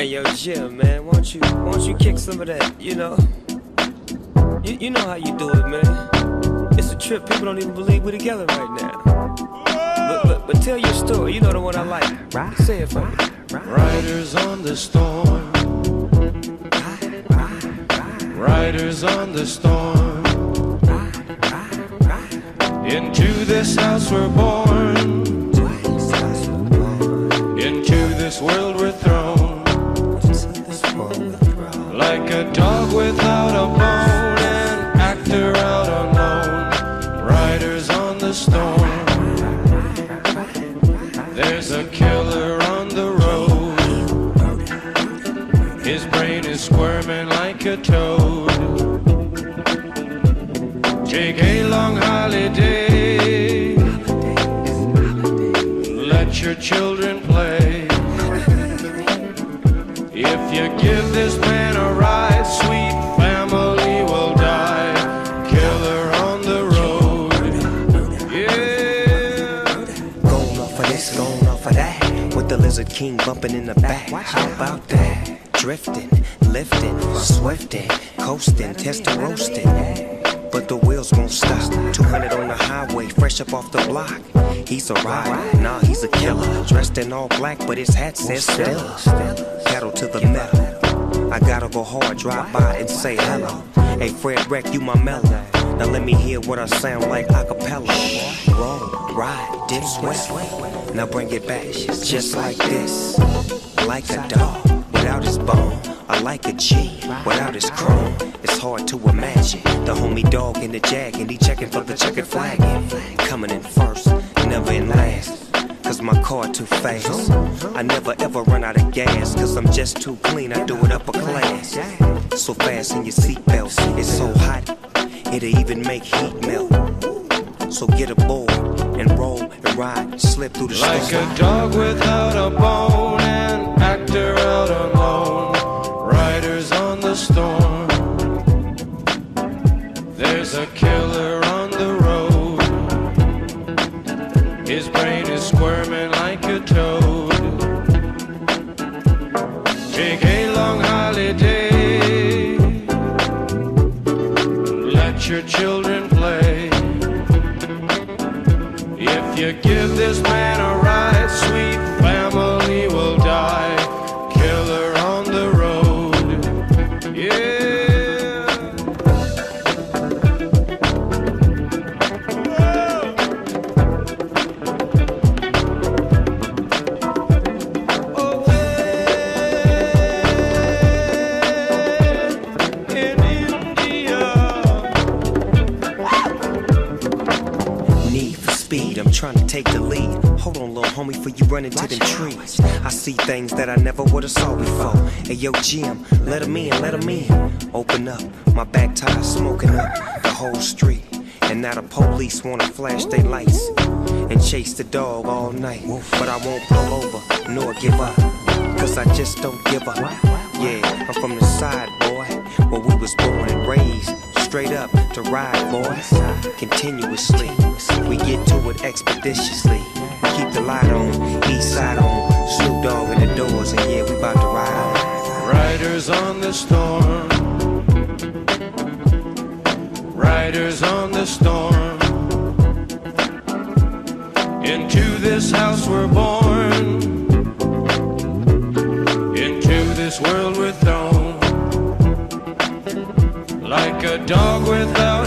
Hey yo, Jim, man, won't you won't you kick some of that? You know, you, you know how you do it, man. It's a trip. People don't even believe we're together right now. But, but, but tell your story. You know the one I like. Right, Say it for me. Riders on the storm. Riders on the storm. Into this house we're born. Into this world we're thrown. A dog without a bone, an actor out on loan. Riders on the storm. There's a killer on the road. His brain is squirming like a toad. Take a long holiday. Let your children play. If you give this man Lizard King bumping in the back. How about that? Drifting, lifting, swifting, coasting, testing, roasting. But the wheels won't stop. 200 on the highway, fresh up off the block. He's a rider, nah, he's a killer. Dressed in all black, but his hat says Stella. Pedal to the metal. I gotta go hard, drive by and say hello. Hey, Fredwreck, you my mellow. Now let me hear what I sound like a cappella. Roll, ride, dip, sweat. Now bring it back, just like this. Like a dog without his bone. I like a G without his chrome. It's hard to imagine the homie dog in the jag and he checking for the checkered flag. Coming in first, never in last. Cause my car too fast. I never ever run out of gas. Cause I'm just too clean, I do it upper class. So fast in your seatbelts, it's so hot, it'll even make heat melt. So get aboard and roll and ride, slip through the Like storm. a dog without a bone, an actor out on loan. Riders on the storm. There's a killer trying to take the lead. Hold on, little homie, before you run into them trees. I see things that I never would've saw before. Hey, yo, Jim, let 'em in, let 'em in. Open up, my back tire smoking up the whole street. And now the police wanna flash their lights and chase the dog all night. But I won't pull over nor give up, cause I just don't give up. Yeah, I'm from the side, boy, where we was born and raised. Straight up to ride, boys, continuously. We get to it expeditiously. Keep the light on, east side on, Snoop Dogg in the doors, and yeah, we about to ride. Riders on the storm. Riders on the storm. Into this house we're born. Into this world we're thrown. Like a dog without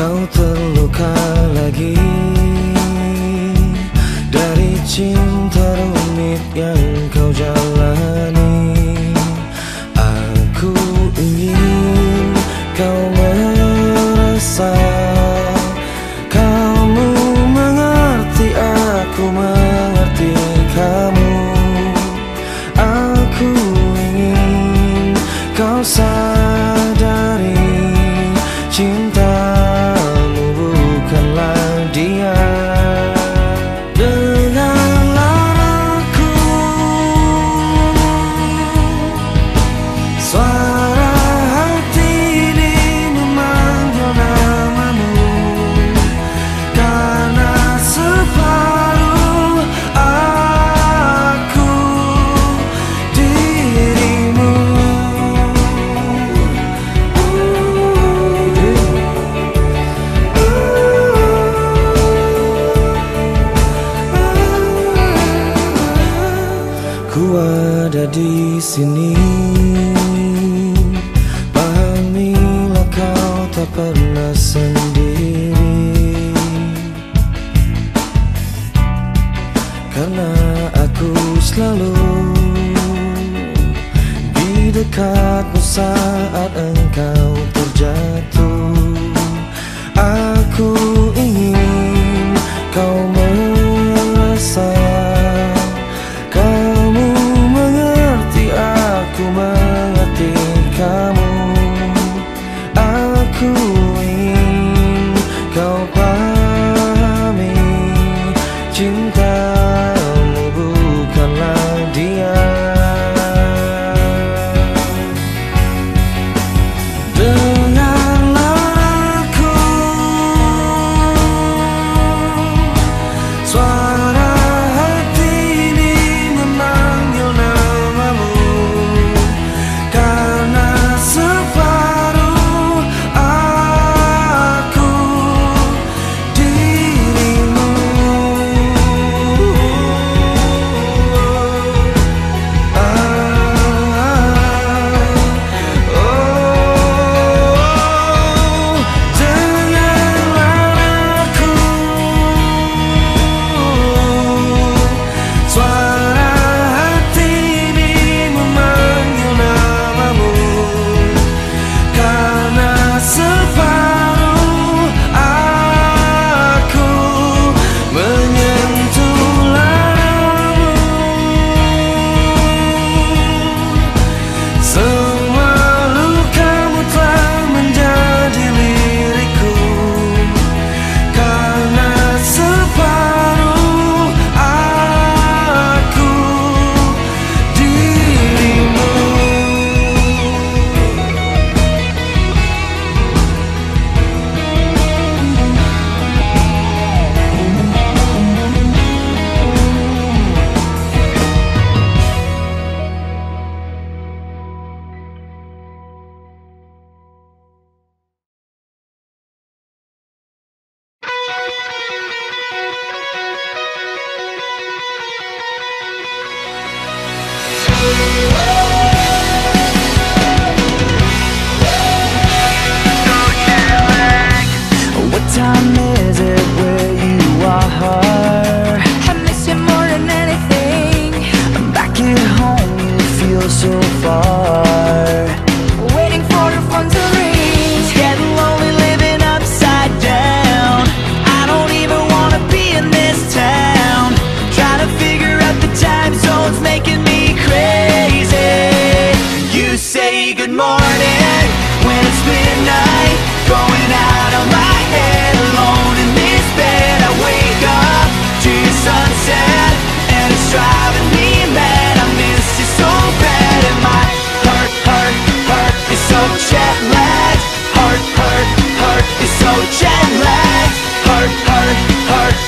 Kau terluka lagi. Dari cinta rumit yang kau jalani Aku ingin kau merasa Kamu mengerti, aku mengerti kamu. Aku ingin kau sadari Ku ada di sini. Pahamilah kau tak pernah sendiri. Karena aku selalu Di dekatmu saat engkau terjatuh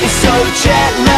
You're so jet lagged.